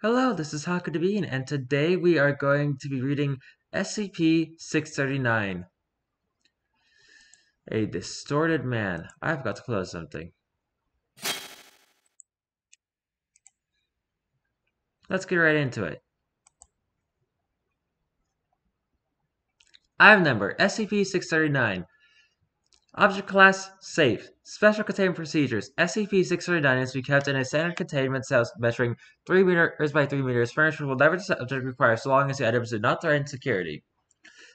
Hello, this is Haku the Bean, and today we are going to be reading SCP-639. A Distorted Man. I've got to close something. Let's get right into it. Item number SCP-639 Object Class Safe Special Containment Procedures SCP-639 is to be kept in a standard containment cell measuring 3 meters by 3 meters, furnished with whatever the subject so long as the items do not threaten security.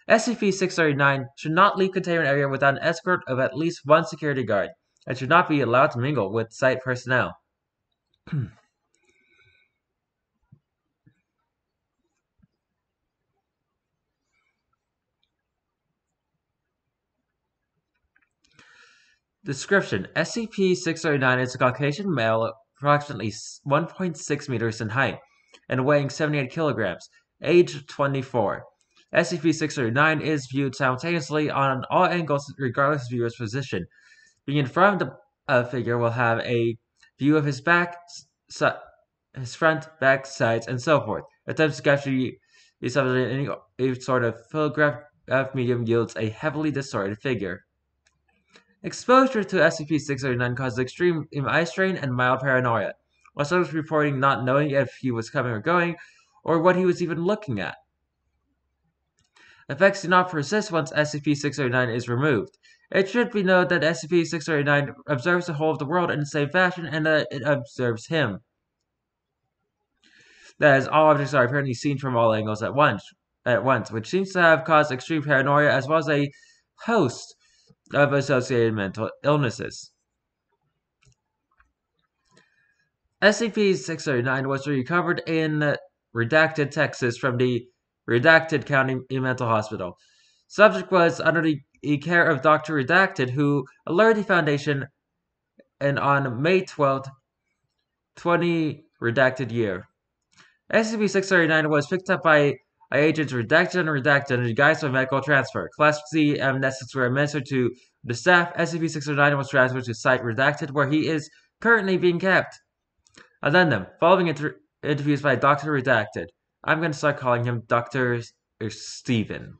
SCP-639 should not leave containment area without an escort of at least one security guard, and should not be allowed to mingle with site personnel. Description SCP-609 is a Caucasian male approximately 1.6 meters in height and weighing 78 kilograms, age 24. SCP-609 is viewed simultaneously on all angles regardless of viewer's position. Being in front of the figure will have a view of his back, his front, back, sides, and so forth. Attempts to capture is any, any sort of photograph medium yields a heavily distorted figure. Exposure to SCP-639 causes extreme eye strain and mild paranoia, while some reporting not knowing if he was coming or going, or what he was even looking at. Effects do not persist once SCP-639 is removed. It should be noted that SCP-639 observes the whole of the world in the same fashion and that it observes him. That is, all objects are apparently seen from all angles at once, at once, which seems to have caused extreme paranoia as well as a host of associated mental illnesses. SCP-639 was recovered in Redacted, Texas from the Redacted County Mental Hospital. Subject was under the care of Dr. Redacted, who alerted the Foundation and on May 12, 20 Redacted year. SCP-639 was picked up by agents redacted and redacted the guise of medical transfer. Class C amnestics were administered to the staff. SCP-609 was transferred to Site Redacted, where he is currently being kept. Addendum. Following inter interviews by Dr. Redacted. I'm going to start calling him Dr. Steven.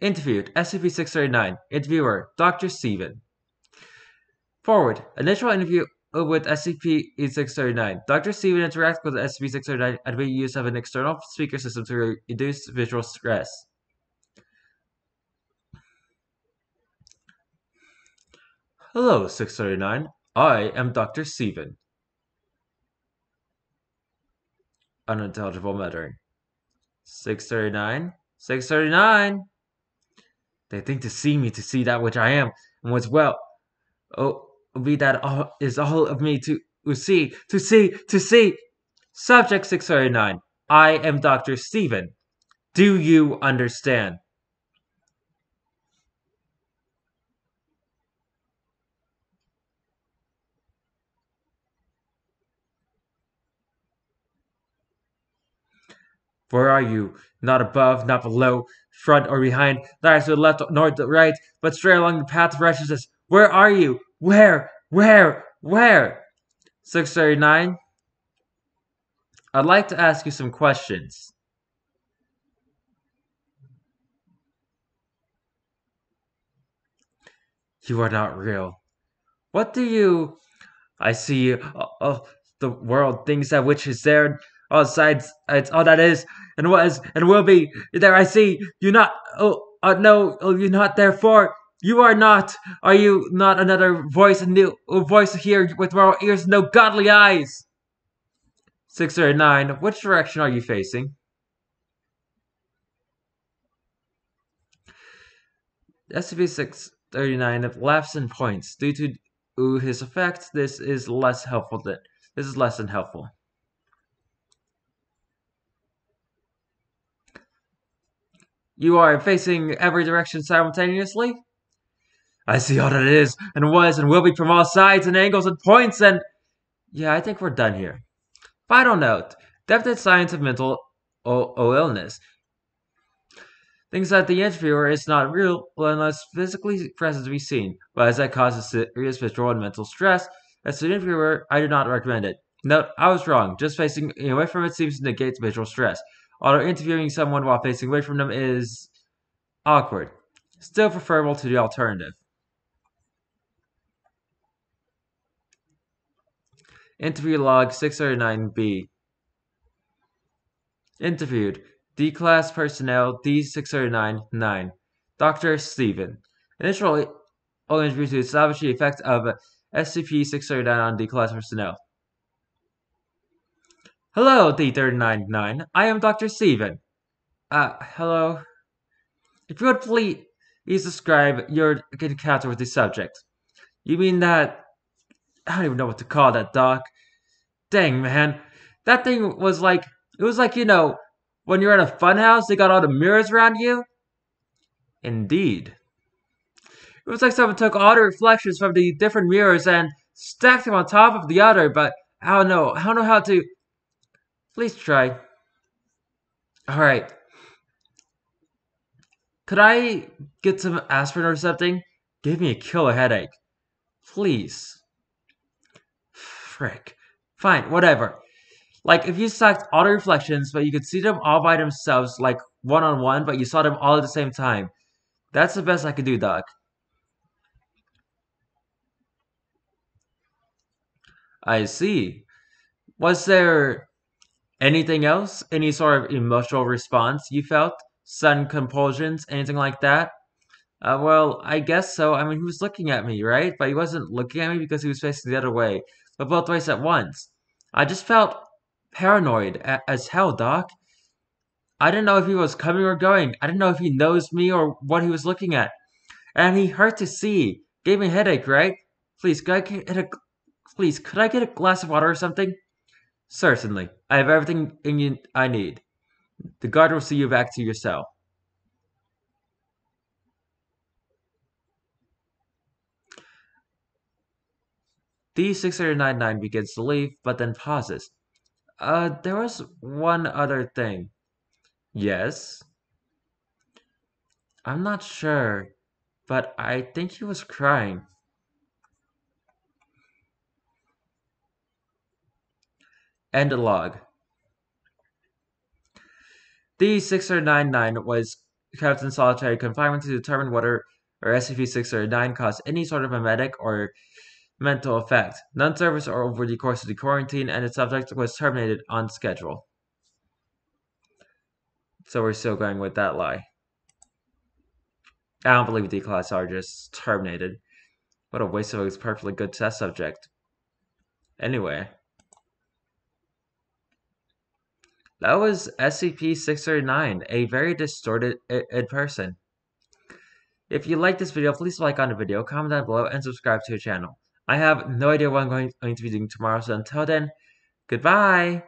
Interviewed. SCP-639. Interviewer. Dr. Steven. Forward. Initial interview Uh, with SCP-639. Dr. Steven interacts with SCP-639 and made use of an external speaker system to reduce visual stress. Hello, 639. I am Dr. Steven. Unintelligible muttering. 639? 639! They think to see me to see that which I am, and what's well. Oh, be that all is all of me to, see, to see, to see. Subject 639. I am Dr. Steven. Do you understand? Where are you? Not above, not below, front or behind, neither to the left nor to the right, but straight along the path of righteousness. Where are you? Where? Where? Where? 639. I'd like to ask you some questions. You are not real. What do you... I see uh, uh, the world thinks that which is there all sides it's all that is and was and will be there I see you not oh uh, no oh you're not therefore you are not. Are you not another voice, new voice here with moral ears, no godly eyes? Six or nine. Which direction are you facing? SCP six thirty nine laughs and points. Due to his effect, this is less helpful than this is less than helpful. You are facing every direction simultaneously? I see all that it is and was and will be from all sides and angles and points and... Yeah, I think we're done here. Final note. Definite signs of mental illness. Things that the interviewer is not real unless physically present to be seen, but as that causes serious visual and mental stress, As an interviewer, I do not recommend it. Note, I was wrong. Just facing away from it seems to negate visual stress. Although interviewing someone while facing away from them is awkward. Still preferable to the alternative. Interview log 609B. Interviewed. D class personnel D609-9. Dr. Stephen. Initial interview to establish the effect of SCP-609 on D class personnel. Hello, D399. I am Dr. Stephen. Uh, hello. If you would please describe your encounter with the subject. You mean that... I don't even know what to call that, Doc. Dang, man. That thing was like... It was like, you know, when you're at a funhouse, they got all the mirrors around you? Indeed. It was like someone took all the reflections from the different mirrors and stacked them on top of the other, but I don't know. I don't know how to... Please try. Alright. Could I get some aspirin or something? Give me a killer headache. Please. Frick. Fine, whatever. Like, if you stacked all the reflections, but you could see them all by themselves, like one on one, but you saw them all at the same time. That's the best I could do, Doc. I see. Was there anything else? Any sort of emotional response you felt? Sudden compulsions? Anything like that? Uh, well, I guess so. I mean, he was looking at me, right? But he wasn't looking at me because he was facing the other way, but both ways at once. I just felt paranoid as hell, Doc. I didn't know if he was coming or going. I didn't know if he knows me or what he was looking at. And he hurt to see. Gave me a headache, right? Please, could I get a please, could I get a glass of water or something? Certainly. I have everything I need. The guard will see you back to your cell. D699 begins to leave, but then pauses. Uh, there was one other thing. Yes? I'm not sure, but I think he was crying. End log. D699 was kept in solitary confinement to determine whether or SCP-609 caused any sort of memetic or mental effect. None service or over the course of the quarantine, and the subject was terminated on schedule. So we're still going with that lie. I don't believe D-Class are just terminated. What a waste of a perfectly good test subject. Anyway. That was SCP-639, a very distorted person. If you like this video, please like on the video, comment down below, and subscribe to the channel. I have no idea what I'm going, going to be doing tomorrow, so until then, goodbye!